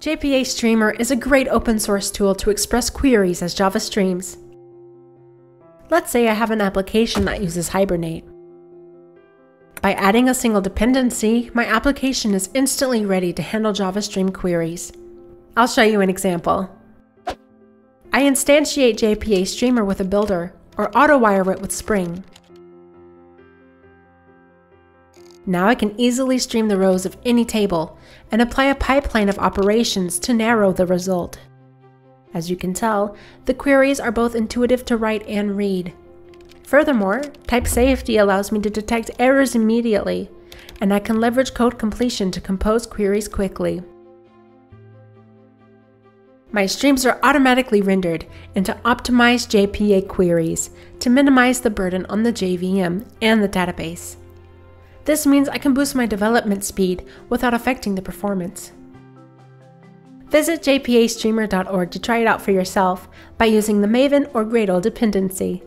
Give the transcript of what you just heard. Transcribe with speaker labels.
Speaker 1: JPA Streamer is a great open source tool to express queries as Java streams. Let's say I have an application that uses Hibernate. By adding a single dependency, my application is instantly ready to handle Java Stream queries. I'll show you an example. I instantiate JPA Streamer with a builder, or auto-wire it with Spring. Now I can easily stream the rows of any table and apply a pipeline of operations to narrow the result. As you can tell, the queries are both intuitive to write and read. Furthermore, type safety allows me to detect errors immediately, and I can leverage code completion to compose queries quickly. My streams are automatically rendered into optimized JPA queries to minimize the burden on the JVM and the database. This means I can boost my development speed without affecting the performance. Visit jpastreamer.org to try it out for yourself by using the Maven or Gradle dependency.